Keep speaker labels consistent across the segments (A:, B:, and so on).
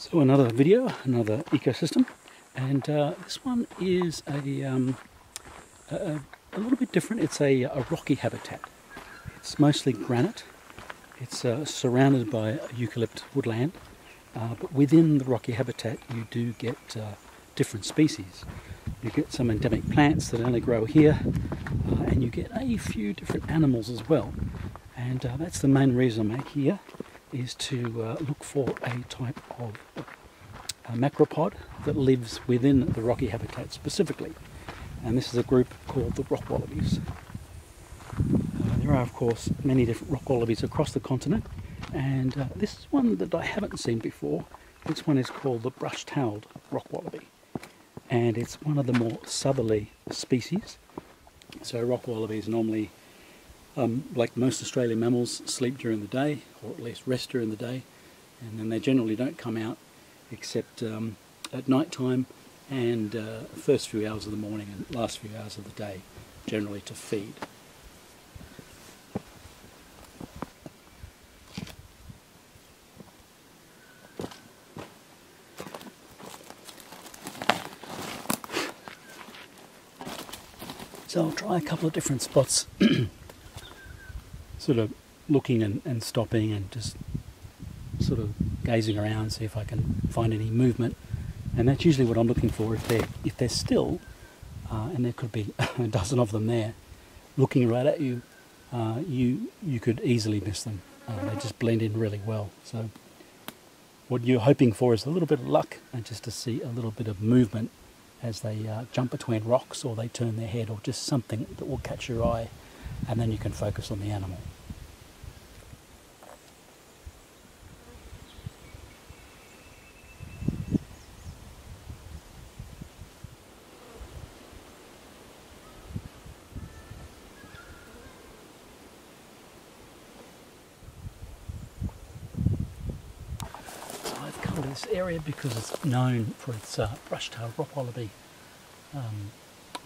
A: So another video, another ecosystem, and uh, this one is a, um, a, a, little bit different. It's a, a, rocky habitat. It's mostly granite. It's uh, surrounded by eucalypt woodland, uh, but within the rocky habitat you do get uh, different species. You get some endemic plants that only grow here, uh, and you get a few different animals as well. And uh, that's the main reason I'm here is to uh, look for a type of uh, macropod that lives within the rocky habitat specifically. And this is a group called the rock wallabies. Uh, there are, of course, many different rock wallabies across the continent, and uh, this is one that I haven't seen before. This one is called the brush-tailed rock wallaby, and it's one of the more southerly species. So rock wallabies normally um, like most Australian mammals, sleep during the day, or at least rest during the day, and then they generally don't come out except um, at night time and uh, first few hours of the morning and last few hours of the day, generally to feed. So I'll try a couple of different spots sort of looking and, and stopping and just sort of gazing around, see if I can find any movement. And that's usually what I'm looking for. If they're if they're still, uh, and there could be a dozen of them there, looking right at you, uh, you you could easily miss them. Uh, they just blend in really well. So what you're hoping for is a little bit of luck and just to see a little bit of movement as they uh, jump between rocks or they turn their head or just something that will catch your eye and then you can focus on the animal. I've come to this area because it's known for its uh, brush-tailed rock wallaby um,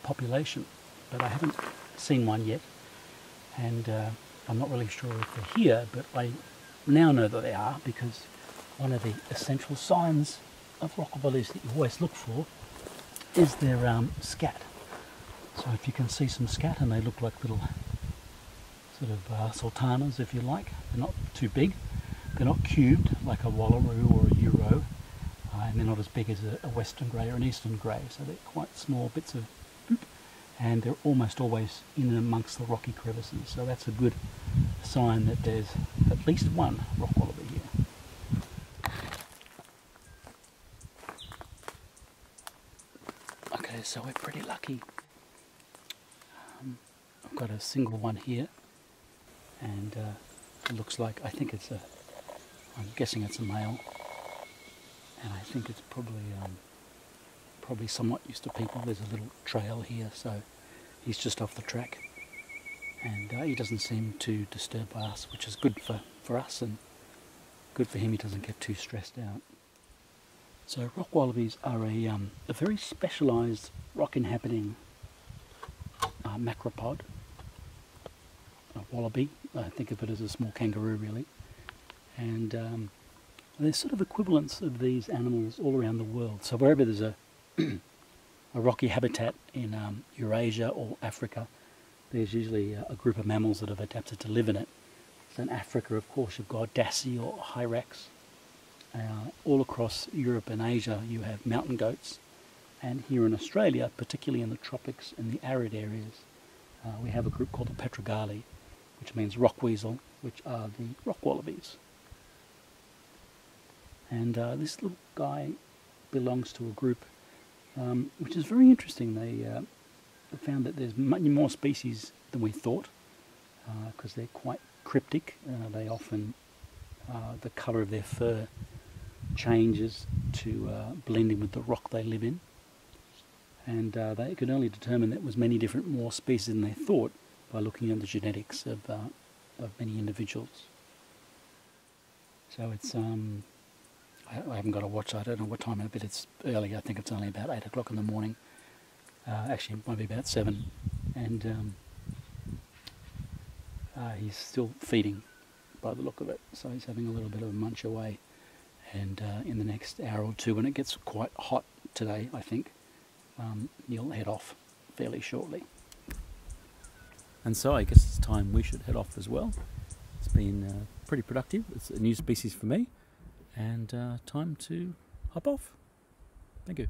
A: population, but I haven't seen one yet and uh, I'm not really sure if they're here, but I now know that they are because one of the essential signs of rock wallabies that you always look for is their um, scat. So if you can see some scat and they look like little sort of uh, sultanas if you like, they're not too big, they're not cubed like a wallaroo or a euro, uh, and they're not as big as a, a western grey or an eastern grey, so they're quite small bits of and they're almost always in and amongst the rocky crevices. So that's a good sign that there's at least one rock wallaby here. Okay, so we're pretty lucky. Um, I've got a single one here, and uh, it looks like, I think it's a, I'm guessing it's a male, and I think it's probably um, probably somewhat used to people. There's a little trail here, so he's just off the track. And uh, he doesn't seem too disturbed by us, which is good for, for us and good for him. He doesn't get too stressed out. So rock wallabies are a, um, a very specialised rock inhabiting uh, macropod. A wallaby, I think of it as a small kangaroo really. And um, there's sort of equivalents of these animals all around the world. So wherever there's a a rocky habitat in um, Eurasia or Africa, there's usually a, a, group of mammals that have adapted to live in it. So in Africa, of course, you've got Dassie or Hyrax. Uh, all across Europe and Asia, you have mountain goats. And here in Australia, particularly in the tropics and the arid areas, uh, we have a group called the Petrogale, which means rock weasel, which are the rock wallabies. And uh, this little guy belongs to a group um, which is very interesting. They uh, found that there's many more species than we thought because uh, they're quite cryptic. Uh, they often, uh, the colour of their fur changes to uh, blend in with the rock they live in. And they could only determine that was many different more species than they thought by looking at the genetics of, of many individuals. So it's um, I, haven't got a watch, I don't know what time it is, but it's early. I think it's only about 8 o'clock in the morning. Uh, actually, it might be about 7. And um, uh, he's still feeding by the look of it, so he's having a little bit of a munch away. And uh, in the next hour or two, when it gets quite hot today, I think, um, you'll head off fairly shortly. And so I guess it's time we should head off as well. It's been uh, pretty productive. It's a new species for me, and uh, time to hop off. Thank you.